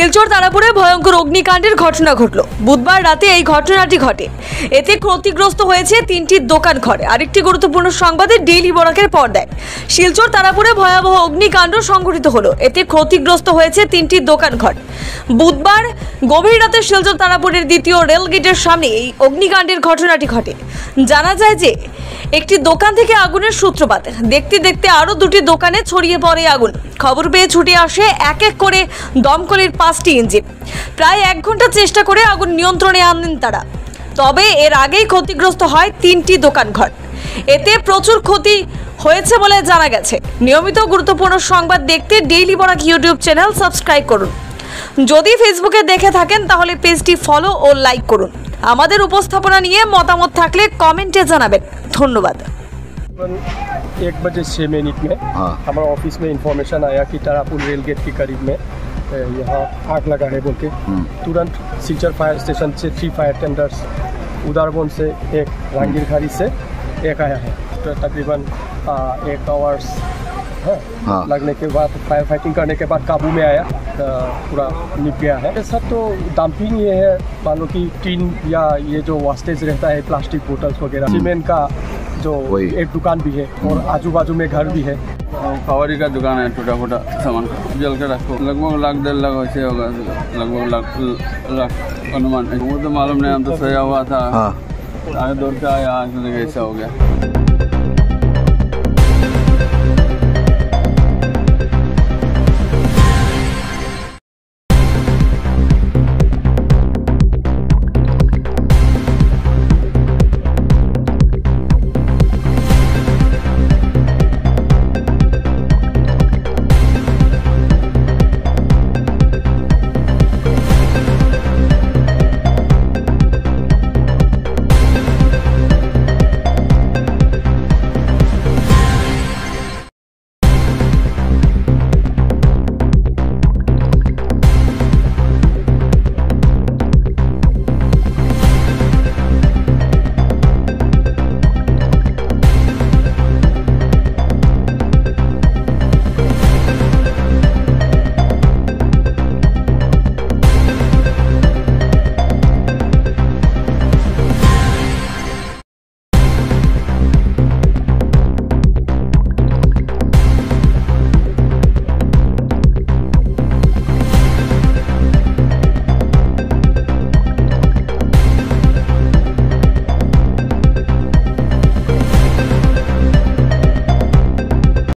শিলচর তারাপুরে ভয়ঙ্কর অগ্নিকাণ্ডের ঘটনা ঘটল। বুধবার রাতে এই ঘটনাটি ঘটে। এতে ক্ষতিগ্রস্ত হয়েছে তিনটি দোকান ঘরে। আরেকটি গুরুত্বপূর্ণ সংবাদে ডেইলি বরাকের পর্দায়। শিলচর তারাপুরে ভয়াবহ অগ্নিকাণ্ড সংঘটিত হলো। এতে ক্ষতিগ্রস্ত হয়েছে তিনটি দোকান ঘর। বুধবার গভীর রাতে শিলচর তারাপুরের দ্বিতীয় রেল গেটের সামনে এই অগ্নিকাণ্ডের ঘটনাটি ঘটে। জানা যায় যে, একটি দোকান থেকে আগুনের সূত্রপাত। দেখতে দেখতে আরও দুটি দোকানে ছড়িয়ে পড়ে আগুন। খবর পেয়ে ছুটে আসে এক এক করে দমকলের পাঁচটি ইঞ্জিন প্রায় এক ঘন্টা চেষ্টা করে আগুন নিয়ন্ত্রণে আনেন তারা তবে এর আগেই ক্ষতিগ্রস্ত হয় তিনটি দোকানঘর এতে প্রচুর ক্ষতি হয়েছে বলে জানা গেছে নিয়মিত গুরুত্বপূর্ণ সংবাদ দেখতে daily Barak YouTube channel subscribe করুন যদি ফেসবুকে দেখে থাকেন তাহলে পেজটি ফলো ও লাইক করুন আমাদের উপস্থাপনা নিয়ে মতামত থাকলে কমেন্টে জানাবেন ধন্যবাদ तकरीबन एक बजे छः मिनट में हाँ। हमारा ऑफिस में इंफॉर्मेशन आया कि तारापुर रेल गेट के करीब में ए, यहाँ आग लगा है बोल के। हम्म। तुरंत सिलचर फायर स्टेशन से थ्री फायर टेंडर्स उदारबन से एक रांगीर घारी से एक आया है। तो तकरीबन एक आवर्स है। लगने के बाद फायर फाइटिंग करने के बाद काबू में आया पूरा निप गया है। ऐसा तो डंपिंग ये है मान लो कि टीन या ये जो वास्टेज रहता है प्लास्टिक बोटल्स वगैरह सीमेंट का जो एक दुकान भी है और आजू बाजू में घर भी है। और कवारी का दुकान है टूटा फूटा सामान। जल के रखो। लगभग लाख डेढ़ लाख वैसे होगा। लगभग लाख लाख अनुमान वो तो मालूम नहीं हम तो सजा हुआ था। हाँ। आगे दौड़ के आया आगे ऐसा हो गया।